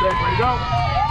对，快走